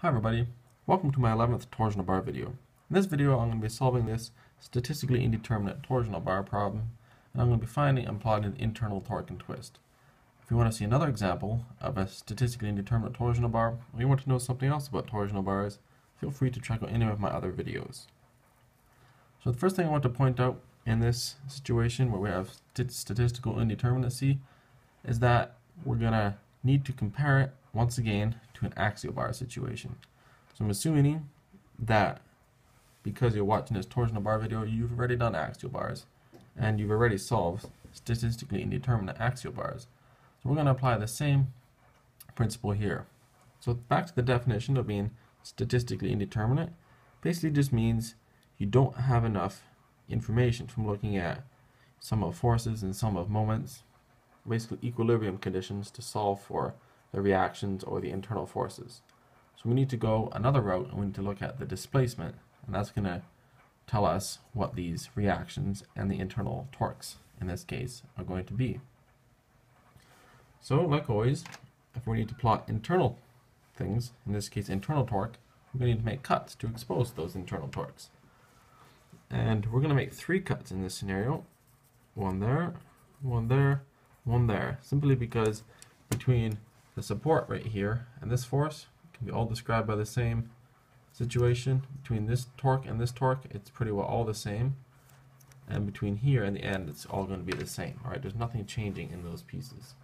Hi everybody, welcome to my 11th torsional bar video. In this video I'm going to be solving this statistically indeterminate torsional bar problem and I'm going to be finding and plotting the internal torque and twist. If you want to see another example of a statistically indeterminate torsional bar or you want to know something else about torsional bars, feel free to check out any of my other videos. So the first thing I want to point out in this situation where we have st statistical indeterminacy is that we're going to need to compare it once again to an axial bar situation. So I'm assuming that because you're watching this torsional bar video, you've already done axial bars and you've already solved statistically indeterminate axial bars. So we're going to apply the same principle here. So back to the definition of being statistically indeterminate, basically just means you don't have enough information from looking at sum of forces and sum of moments, basically equilibrium conditions to solve for the reactions or the internal forces. So we need to go another route and we need to look at the displacement and that's going to tell us what these reactions and the internal torques in this case are going to be. So like always, if we need to plot internal things, in this case internal torque, we're going to need to make cuts to expose those internal torques. And we're going to make three cuts in this scenario. One there, one there, one there. Simply because between the support right here and this force can be all described by the same situation. Between this torque and this torque, it's pretty well all the same. And between here and the end, it's all going to be the same. All right, there's nothing changing in those pieces.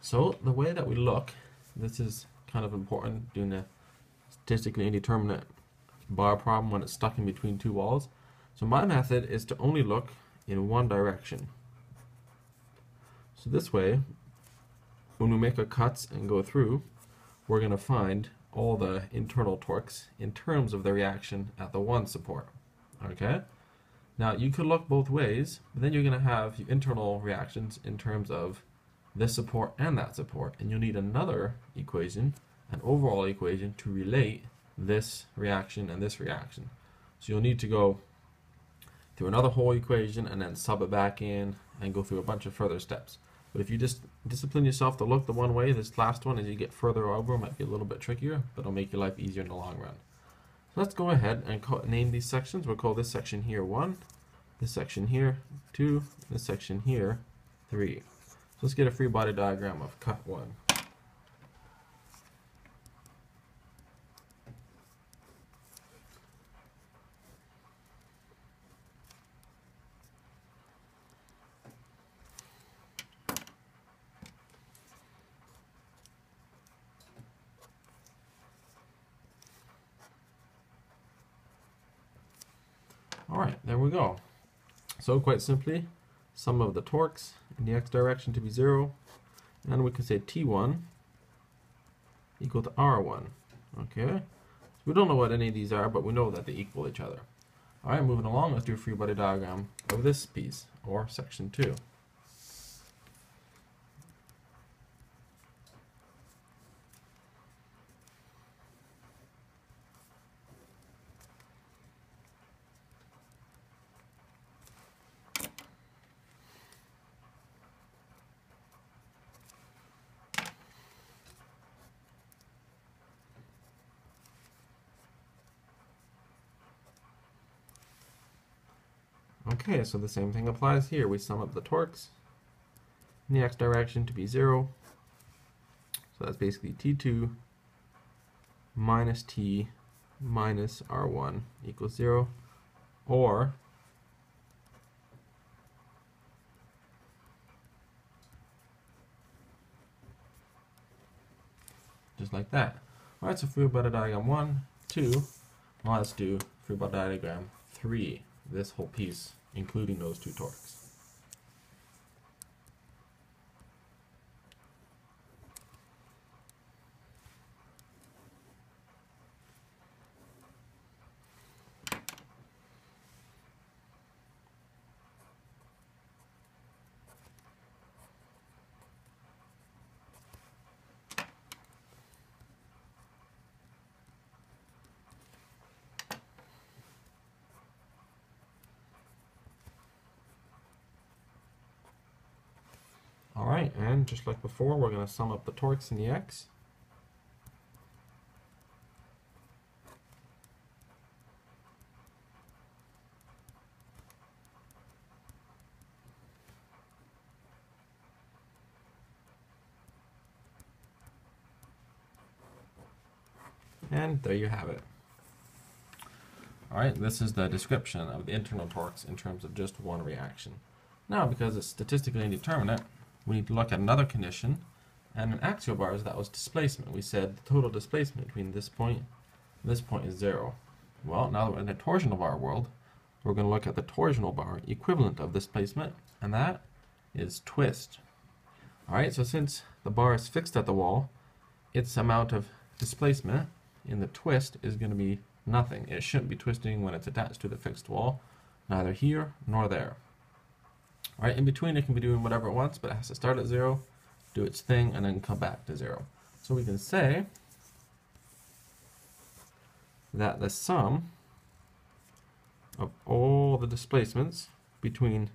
So the way that we look, this is kind of important doing a statistically indeterminate bar problem when it's stuck in between two walls. So my method is to only look in one direction. So this way, when we make our cuts and go through, we're going to find all the internal torques in terms of the reaction at the one support. Okay? Now you could look both ways, but then you're going to have internal reactions in terms of this support and that support, and you'll need another equation, an overall equation, to relate this reaction and this reaction. So you'll need to go through another whole equation and then sub it back in and go through a bunch of further steps. But if you just discipline yourself to look the one way, this last one as you get further over might be a little bit trickier, but it'll make your life easier in the long run. So let's go ahead and call, name these sections. We'll call this section here 1, this section here 2, this section here 3. So let's get a free body diagram of cut 1. Alright, there we go. So quite simply, sum of the torques in the x direction to be 0, and we can say T1 equal to R1. Okay, so we don't know what any of these are, but we know that they equal each other. Alright, moving along, let's do a free body diagram of this piece, or section 2. Okay, so the same thing applies here. We sum up the torques in the x direction to be 0. So that's basically T2 minus T minus R1 equals 0. Or just like that. Alright, so free body diagram 1, 2. Now let's do free body diagram 3, this whole piece including those two torques. Just like before, we're going to sum up the torques in the X. And there you have it. All right, this is the description of the internal torques in terms of just one reaction. Now, because it's statistically indeterminate, we need to look at another condition, and in axial bars that was displacement. We said the total displacement between this point this point is zero. Well, now that we're in the torsional bar world, we're going to look at the torsional bar equivalent of displacement, and that is twist. Alright, so since the bar is fixed at the wall, its amount of displacement in the twist is going to be nothing. It shouldn't be twisting when it's attached to the fixed wall, neither here nor there. Alright, in between it can be doing whatever it wants, but it has to start at zero, do its thing, and then come back to zero. So we can say that the sum of all the displacements between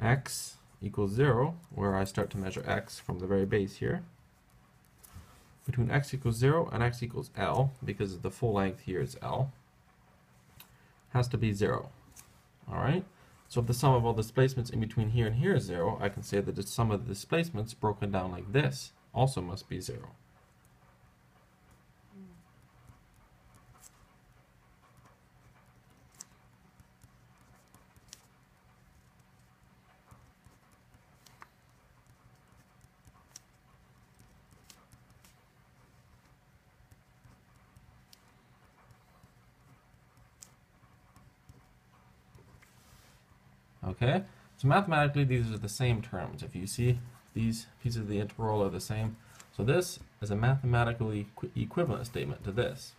x equals 0, where I start to measure x from the very base here, between x equals 0 and x equals L, because the full length here is L, has to be 0. Alright? So if the sum of all displacements in between here and here is 0, I can say that the sum of the displacements broken down like this also must be 0. Okay, so mathematically these are the same terms. If you see these pieces of the integral are the same. So this is a mathematically equi equivalent statement to this.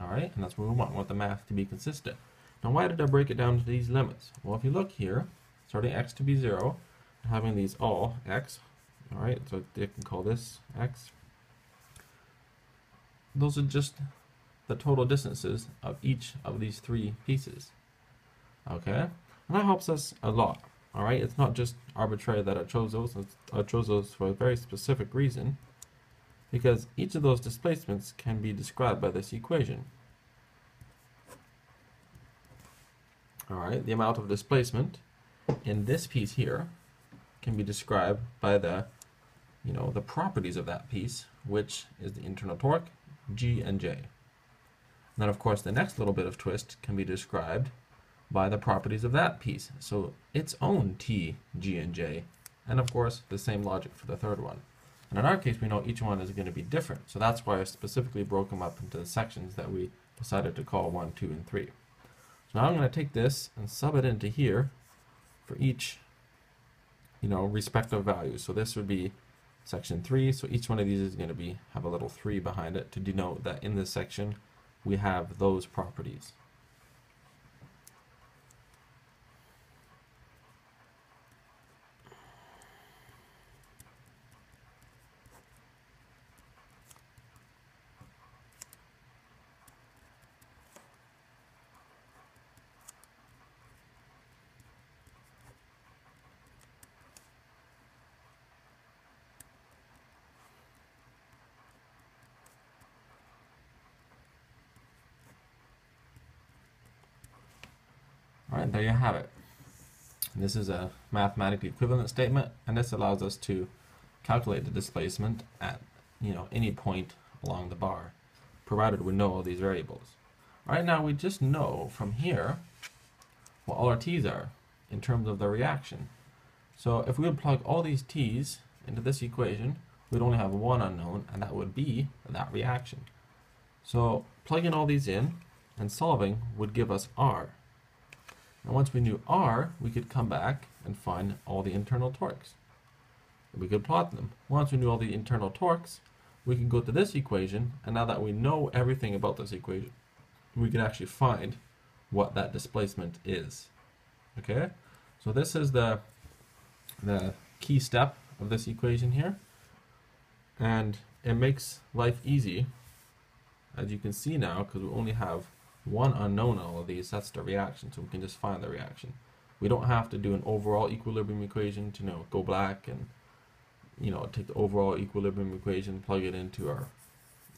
Alright, and that's what we want. We want the math to be consistent. Now why did I break it down to these limits? Well, if you look here, starting x to be 0, having these all x, alright, so you can call this x. Those are just the total distances of each of these three pieces. Okay, and that helps us a lot. All right, it's not just arbitrary that I chose those. I chose those for a very specific reason, because each of those displacements can be described by this equation. All right, the amount of displacement in this piece here can be described by the, you know, the properties of that piece, which is the internal torque, G and J. And then, of course, the next little bit of twist can be described by the properties of that piece. So its own T, G, and J. And of course, the same logic for the third one. And in our case, we know each one is going to be different. So that's why I specifically broke them up into the sections that we decided to call 1, 2, and 3. So now I'm going to take this and sub it into here for each, you know, respective value. So this would be section 3. So each one of these is going to be have a little 3 behind it to denote that in this section we have those properties. Alright, there you have it. This is a mathematically equivalent statement, and this allows us to calculate the displacement at you know any point along the bar, provided we know all these variables. Right now, we just know from here what all our t's are in terms of the reaction. So if we would plug all these t's into this equation, we'd only have one unknown, and that would be that reaction. So plugging all these in and solving would give us r. And once we knew R, we could come back and find all the internal torques. And We could plot them. Once we knew all the internal torques, we can go to this equation, and now that we know everything about this equation, we can actually find what that displacement is. Okay? So this is the, the key step of this equation here. And it makes life easy, as you can see now, because we only have one unknown in all of these, that's the reaction, so we can just find the reaction. We don't have to do an overall equilibrium equation to you know go black and you know take the overall equilibrium equation, plug it into our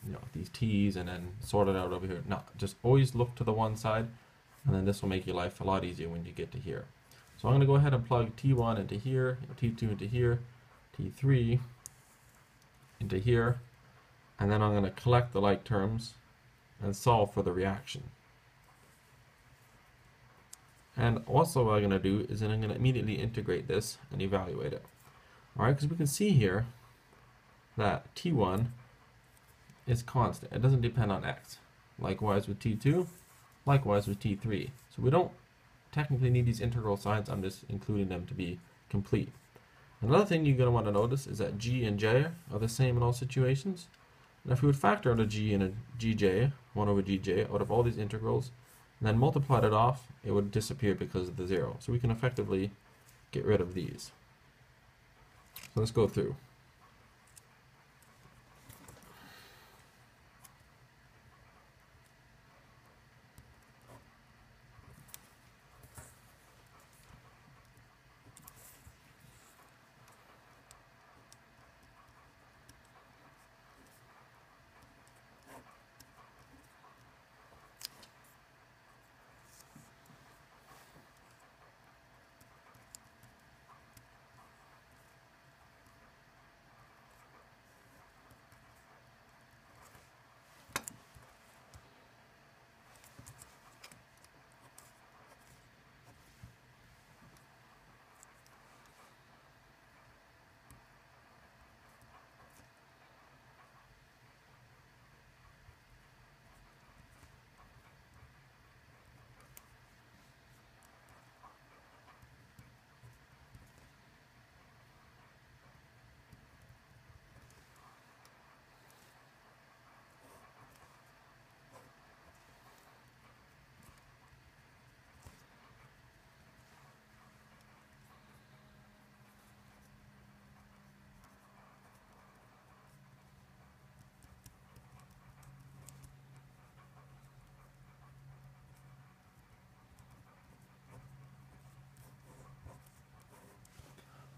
you know these t's, and then sort it out over here. No, just always look to the one side, and then this will make your life a lot easier when you get to here. So I'm going to go ahead and plug T1 into here, T2 into here, T3 into here, and then I'm going to collect the like terms and solve for the reaction. And also what I'm going to do is then I'm going to immediately integrate this and evaluate it. Alright, because we can see here that T1 is constant. It doesn't depend on X. Likewise with T2, likewise with T3. So we don't technically need these integral signs, I'm just including them to be complete. Another thing you're going to want to notice is that G and J are the same in all situations. And if we would factor out a G and a GJ, 1 over GJ, out of all these integrals, and then multiply it off, it would disappear because of the zero. So we can effectively get rid of these. So let's go through.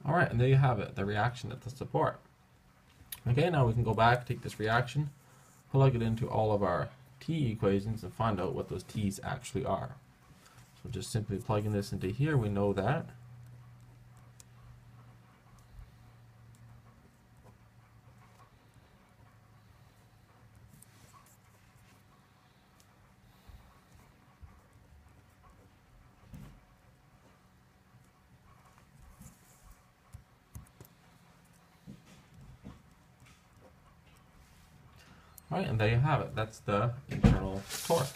Alright, and there you have it, the reaction at the support. Okay, now we can go back, take this reaction, plug it into all of our t equations and find out what those t's actually are. So just simply plugging this into here, we know that Right, and there you have it. That's the internal torque.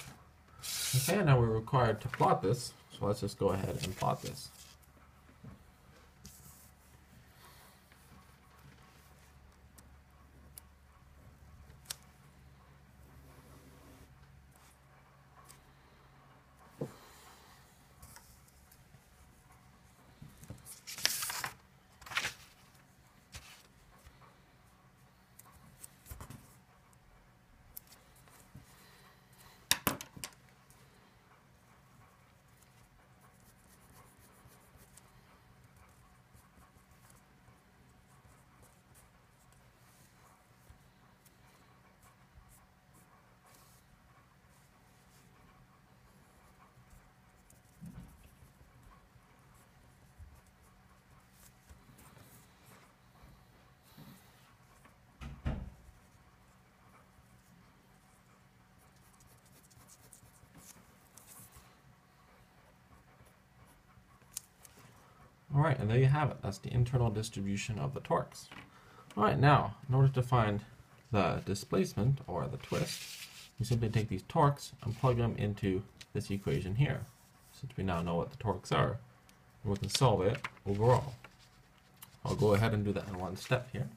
Okay, now we're required to plot this, so let's just go ahead and plot this. Alright, and there you have it. That's the internal distribution of the torques. Alright, now, in order to find the displacement, or the twist, we simply take these torques and plug them into this equation here. Since we now know what the torques are, we can solve it overall. I'll go ahead and do that in one step here.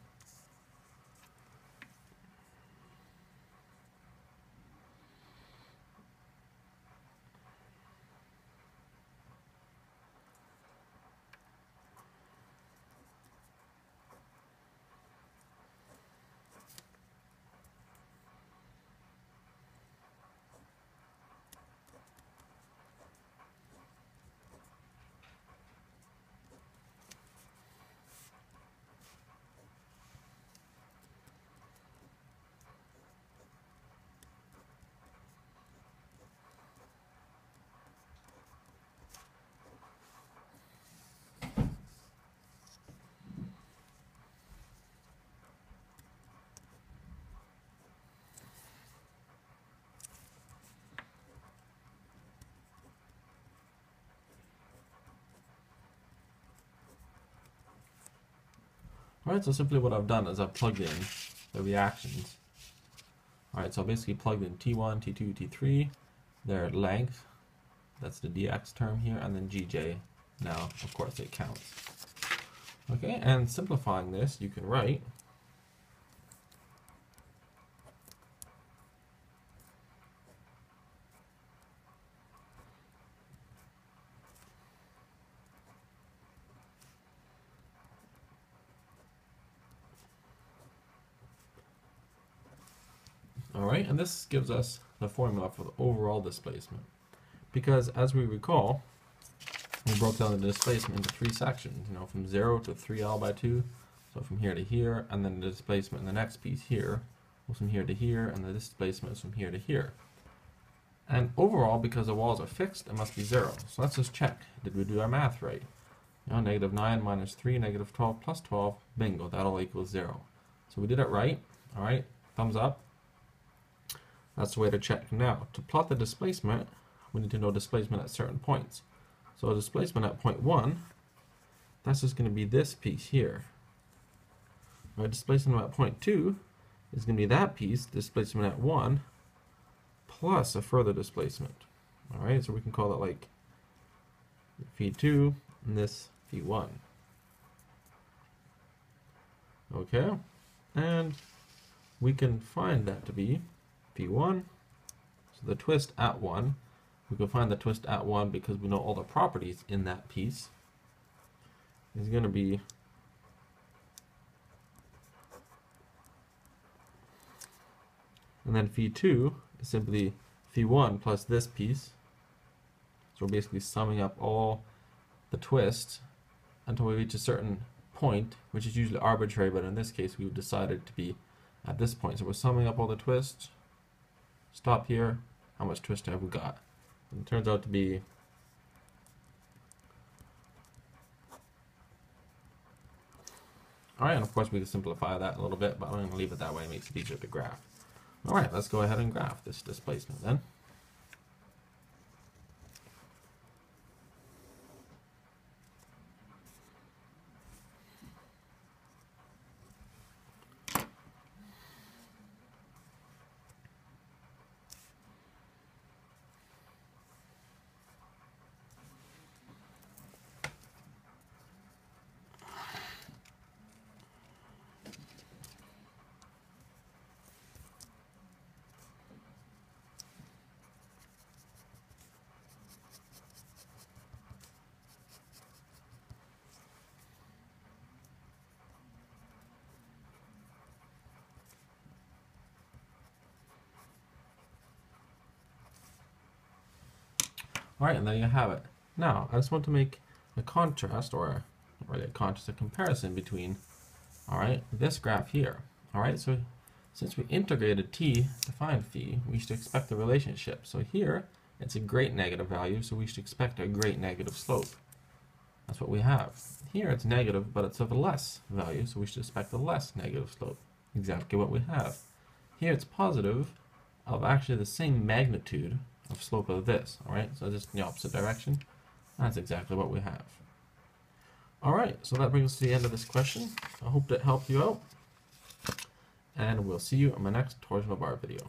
Alright, so simply what I've done is I've plugged in the reactions. Alright, so I basically plugged in T1, T2, T3, their length, that's the dx term here, and then gj. Now, of course, it counts. Okay, and simplifying this, you can write Alright, and this gives us the formula for the overall displacement. Because as we recall, we broke down the displacement into three sections, you know, from 0 to 3L by 2, so from here to here, and then the displacement in the next piece here was from here to here, and the displacement is from here to here. And overall, because the walls are fixed, it must be 0. So let's just check. Did we do our math right? You know, negative 9 minus 3, negative 12 plus 12, bingo, that all equals 0. So we did it right. Alright, thumbs up. That's the way to check. Now, to plot the displacement, we need to know displacement at certain points. So displacement at point 1, that's just going to be this piece here. Right, displacement at point 2 is going to be that piece, displacement at 1, plus a further displacement. Alright, so we can call it like phi2 and this phi1. Okay, and we can find that to be phi1. So the twist at 1, we can find the twist at 1 because we know all the properties in that piece. Is going to be and then phi2 is simply phi1 plus this piece. So we're basically summing up all the twists until we reach a certain point which is usually arbitrary but in this case we've decided to be at this point. So we're summing up all the twists stop here, how much twist have we got? And it turns out to be Alright, and of course we can simplify that a little bit, but I'm going to leave it that way, it makes it easier to graph. Alright, let's go ahead and graph this displacement then. Alright, and there you have it. Now, I just want to make a contrast, or really a contrast, a comparison between, alright, this graph here. Alright, so since we integrated t to find phi, we should expect the relationship. So here, it's a great negative value, so we should expect a great negative slope. That's what we have. Here it's negative, but it's of a less value, so we should expect a less negative slope. Exactly what we have. Here it's positive of actually the same magnitude of slope of this. Alright, so just in the opposite direction. That's exactly what we have. Alright, so that brings us to the end of this question. I hope that helped you out. And we'll see you in my next torsional bar video.